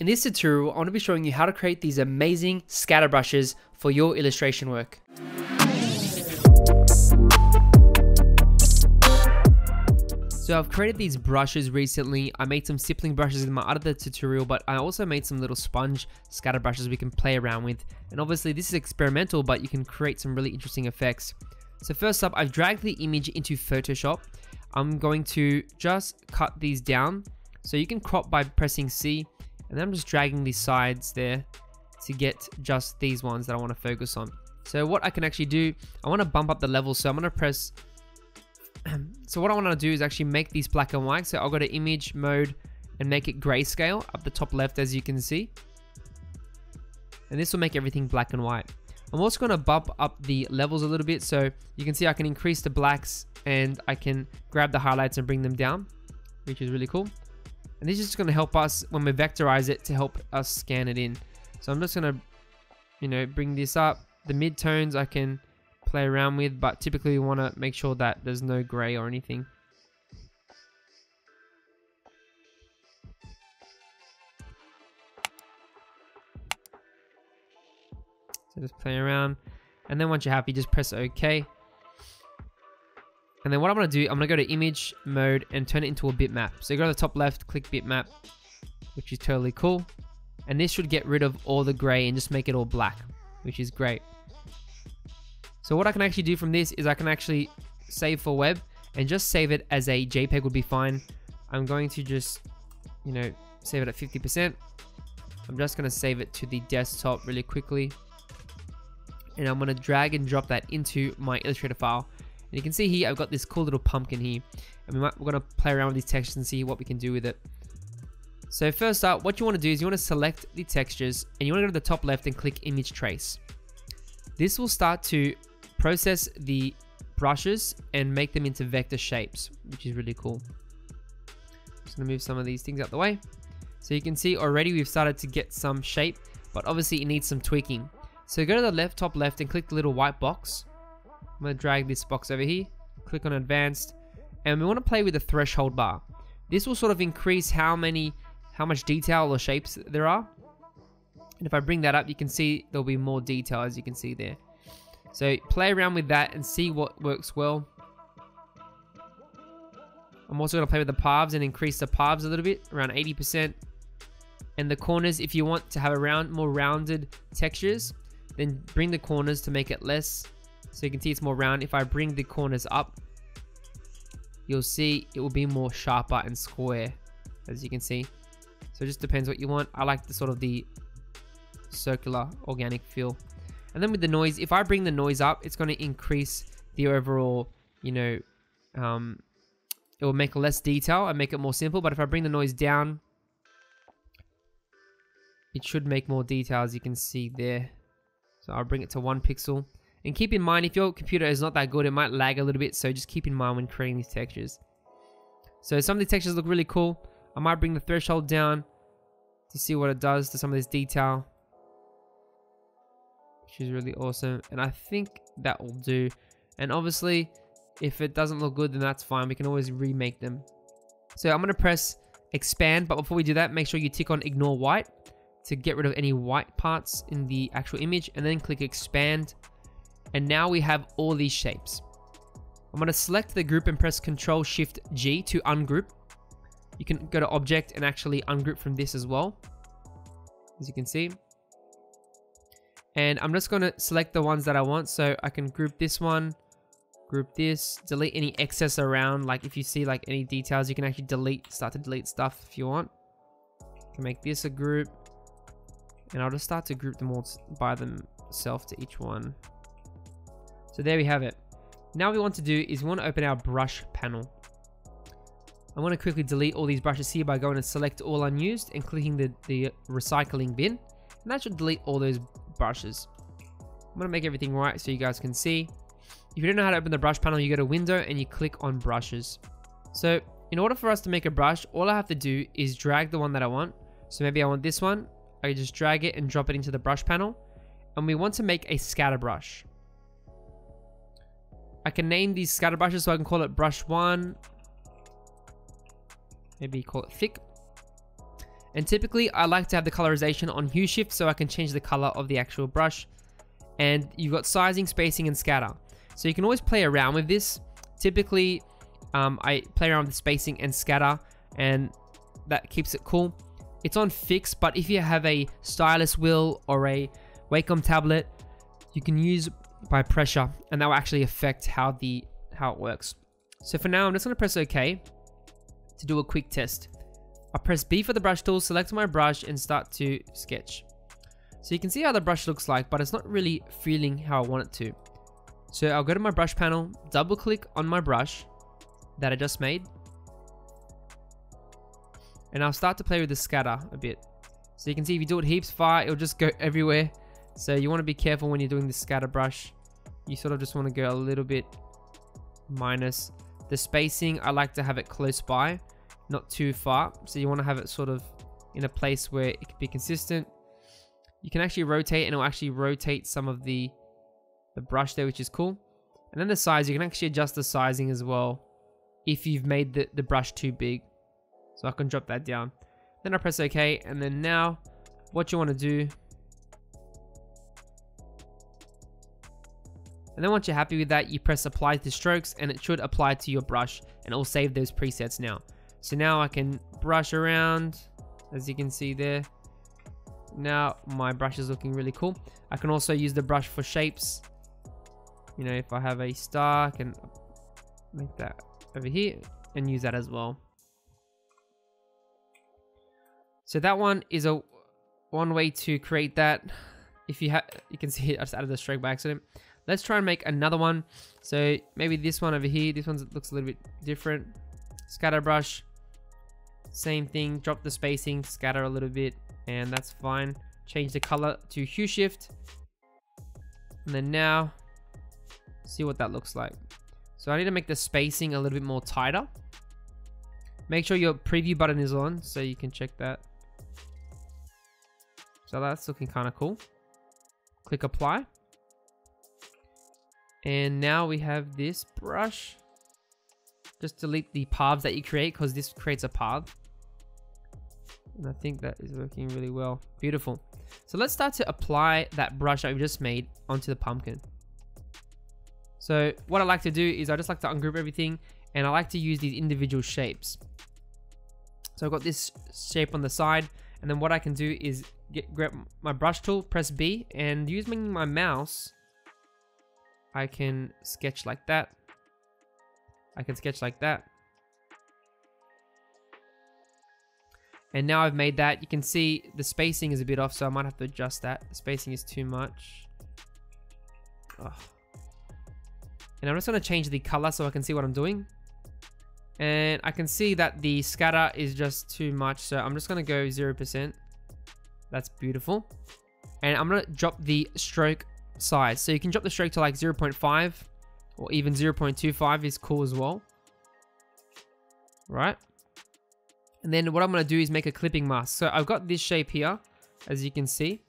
In this tutorial, I want to be showing you how to create these amazing scatter brushes for your illustration work. So I've created these brushes recently. I made some stippling brushes in my other tutorial, but I also made some little sponge scatter brushes we can play around with. And obviously this is experimental, but you can create some really interesting effects. So first up, I've dragged the image into Photoshop. I'm going to just cut these down. So you can crop by pressing C, and then I'm just dragging these sides there to get just these ones that I want to focus on. So what I can actually do, I want to bump up the level. So I'm going to press so what I want to do is actually make these black and white. So I'll go to image mode and make it grayscale up the top left as you can see. And this will make everything black and white. I'm also going to bump up the levels a little bit so you can see I can increase the blacks and I can grab the highlights and bring them down, which is really cool. And this is just going to help us when we vectorize it to help us scan it in. So I'm just going to, you know, bring this up. The midtones I can play around with, but typically we want to make sure that there's no gray or anything. So just play around. And then once you're happy, just press OK. And then what I'm to do, I'm to go to image mode and turn it into a bitmap. So you go to the top left, click bitmap, which is totally cool. And this should get rid of all the gray and just make it all black, which is great. So what I can actually do from this is I can actually save for web and just save it as a JPEG would be fine. I'm going to just, you know, save it at 50%. I'm just to save it to the desktop really quickly. And I'm to drag and drop that into my Illustrator file. And you can see here, I've got this cool little pumpkin here. And we might, we're going to play around with these textures and see what we can do with it. So first up, what you want to do is you want to select the textures and you want to go to the top left and click image trace. This will start to process the brushes and make them into vector shapes, which is really cool. I'm just gonna move some of these things out the way. So you can see already we've started to get some shape, but obviously it needs some tweaking. So go to the left, top left and click the little white box. I'm gonna drag this box over here, click on advanced, and we wanna play with the threshold bar. This will sort of increase how many, how much detail or shapes there are. And if I bring that up, you can see there'll be more detail as you can see there. So play around with that and see what works well. I'm also going to play with the paths and increase the paths a little bit, around 80%. And the corners, if you want to have a round, more rounded textures, then bring the corners to make it less. So you can see it's more round. If I bring the corners up, you'll see it will be more sharper and square, as you can see. So it just depends what you want. I like the sort of the circular organic feel. And then with the noise, if I bring the noise up, it's going to increase the overall, you know, um, it will make less detail and make it more simple. But if I bring the noise down, it should make more detail as you can see there. So I'll bring it to one pixel. And keep in mind, if your computer is not that good, it might lag a little bit. So just keep in mind when creating these textures. So some of the textures look really cool. I might bring the threshold down to see what it does to some of this detail which is really awesome. And I think that will do. And obviously, if it doesn't look good, then that's fine. We can always remake them. So I'm going to press expand. But before we do that, make sure you tick on ignore white to get rid of any white parts in the actual image. And then click expand. And now we have all these shapes. I'm to select the group and press Control Shift G to ungroup. You can go to object and actually ungroup from this as well. As you can see. And I'm just to select the ones that I want. So I can group this one, group this, delete any excess around. Like if you see like any details, you can actually delete, start to delete stuff if you want. You can make this a group. And I'll just start to group them all by themselves to each one. So there we have it. Now we want to do is we want to open our brush panel. I want to quickly delete all these brushes here by going to select all unused and clicking the, the recycling bin. And that should delete all those brushes. I'm gonna make everything right so you guys can see. If you don't know how to open the brush panel, you go to window and you click on brushes. So in order for us to make a brush, all I have to do is drag the one that I want. So maybe I want this one. I just drag it and drop it into the brush panel. And we want to make a scatter brush. I can name these scatter brushes so I can call it brush one. Maybe call it thick. And typically I like to have the colorization on hue shift so I can change the color of the actual brush. And you've got sizing, spacing, and scatter. So you can always play around with this. Typically, um, I play around with spacing and scatter and that keeps it cool. It's on fix, but if you have a stylus wheel or a Wacom tablet, you can use by pressure and that will actually affect how the how it works. So for now, I'm just gonna press OK to do a quick test. I'll press B for the brush tool, select my brush and start to sketch. So you can see how the brush looks like, but it's not really feeling how I want it to. So I'll go to my brush panel, double click on my brush that I just made. And I'll start to play with the scatter a bit. So you can see if you do it heaps far, it'll just go everywhere. So you want to be careful when you're doing the scatter brush. You sort of just want to go a little bit minus. The spacing, I like to have it close by, not too far. So you want to have it sort of in a place where it can be consistent. You can actually rotate and it'll actually rotate some of the, the brush there, which is cool. And then the size, you can actually adjust the sizing as well if you've made the, the brush too big. So I can drop that down. Then I press OK. And then now what you want to do And then once you're happy with that, you press apply to strokes and it should apply to your brush and it will save those presets now. So now I can brush around, as you can see there. Now my brush is looking really cool. I can also use the brush for shapes. You know, if I have a star, I can make that over here and use that as well. So that one is a one way to create that. If you have, you can see I just added the stroke by accident. Let's try and make another one. So maybe this one over here. This one looks a little bit different. Scatter brush. Same thing. Drop the spacing. Scatter a little bit. And that's fine. Change the color to hue shift. And then now, see what that looks like. So I need to make the spacing a little bit more tighter. Make sure your preview button is on so you can check that. So that's looking kind of cool. Click apply. And now we have this brush. Just delete the paths that you create because this creates a path. And I think that is working really well. Beautiful. So let's start to apply that brush that we just made onto the pumpkin. So what I like to do is I just like to ungroup everything and I like to use these individual shapes. So I've got this shape on the side and then what I can do is get grab my brush tool, press B and using my mouse I can sketch like that. I can sketch like that. And now I've made that, you can see the spacing is a bit off, so I might have to adjust that. The spacing is too much. And I'm just going to change the color so I can see what I'm doing. And I can see that the scatter is just too much, so I'm just going to go 0%. That's beautiful. And I'm going to drop the stroke size. So you can drop the stroke to like 0.5 or even 0.25 is cool as well. Right? And then what I'm going to do is make a clipping mask. So I've got this shape here, as you can see.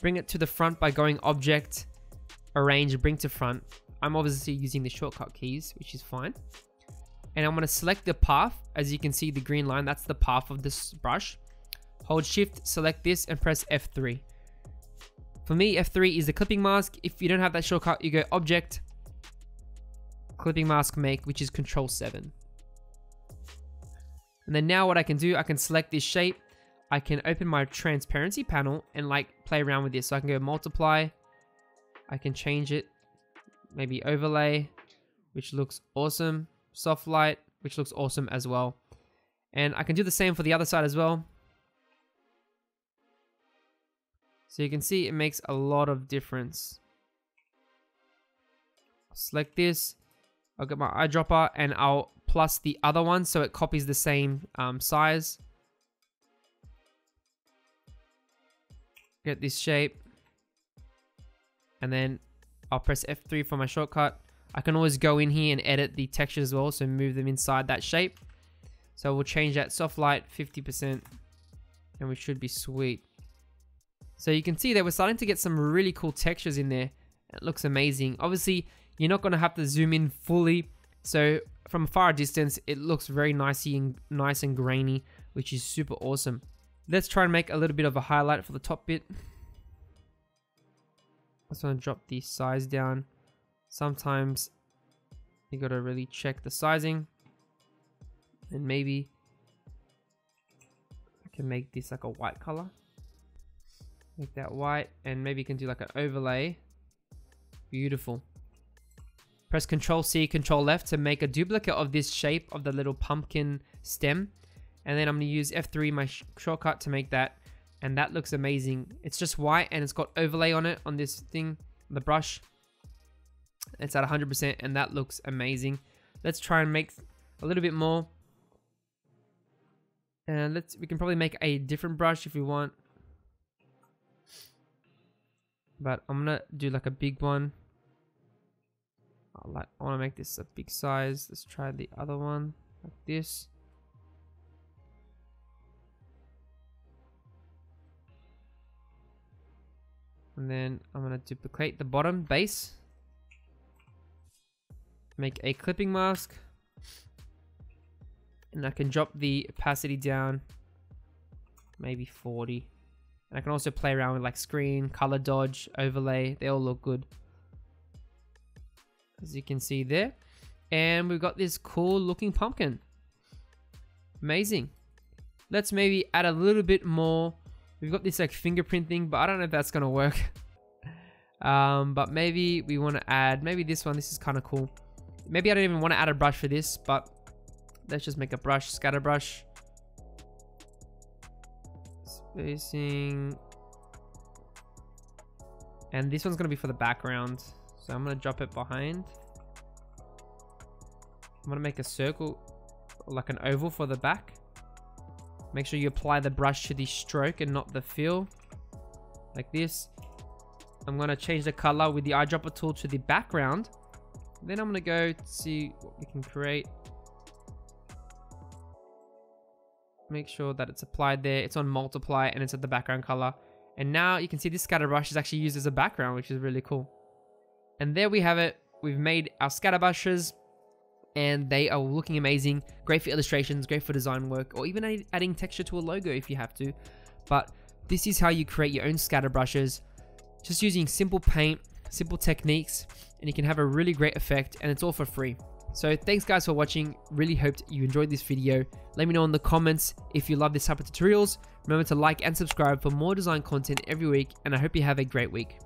Bring it to the front by going object, arrange, bring to front. I'm obviously using the shortcut keys, which is fine. And I'm going to select the path. As you can see, the green line, that's the path of this brush. Hold shift, select this and press F3. For me, F3 is the clipping mask. If you don't have that shortcut, you go Object, Clipping Mask Make, which is Control 7. And then now what I can do, I can select this shape. I can open my transparency panel and like play around with this. So I can go multiply. I can change it. Maybe overlay, which looks awesome. Soft light, which looks awesome as well. And I can do the same for the other side as well. So you can see it makes a lot of difference. select this. I'll get my eyedropper and I'll plus the other one so it copies the same um, size. Get this shape. And then I'll press F3 for my shortcut. I can always go in here and edit the texture as well, so move them inside that shape. So we'll change that soft light 50% and we should be sweet. So you can see that we're starting to get some really cool textures in there. It looks amazing. Obviously, you're not going to have to zoom in fully. So from a far distance, it looks very nicey and nice and grainy. which is super awesome. Let's try and make a little bit of a highlight for the top bit. I just want to drop the size down. Sometimes you got to really check the sizing. And maybe I can make this like a white color. Make that white and maybe you can do like an overlay. Beautiful. Press Control C, Control Left to make a duplicate of this shape of the little pumpkin stem. And then I'm going to use F3, my sh shortcut, to make that. And that looks amazing. It's just white and it's got overlay on it on this thing, the brush. It's at 100% and that looks amazing. Let's try and make a little bit more. And let's we can probably make a different brush if we want. But I'm gonna do like a big one. I like I wanna make this a big size. Let's try the other one like this. And then I'm gonna duplicate the bottom base. Make a clipping mask and I can drop the opacity down maybe 40 and I can also play around with like screen color dodge overlay. They all look good. As you can see there. And we've got this cool looking pumpkin. Amazing. Let's maybe add a little bit more. We've got this like fingerprint thing but I don't know if that's gonna work. Um, but maybe we want to add maybe this one this is kind of cool. Maybe I don't even want to add a brush for this but let's just make a brush, scatter brush. Spacing. And this one's gonna be for the background. So I'm gonna drop it behind. I'm gonna make a circle, like an oval for the back. Make sure you apply the brush to the stroke and not the fill. Like this. I'm gonna change the color with the eyedropper tool to the background. Then I'm gonna go see what we can create. Make sure that it's applied there. It's on multiply and it's at the background color. And now you can see this scatter brush is actually used as a background, which is really cool. And there we have it. We've made our scatter brushes and they are looking amazing. Great for illustrations, great for design work, or even adding texture to a logo if you have to. But this is how you create your own scatter brushes, just using simple paint, simple techniques, and you can have a really great effect and it's all for free. So thanks guys for watching. Really hoped you enjoyed this video. Let me know in the comments if you love this type of tutorials. Remember to like and subscribe for more design content every week and I hope you have a great week.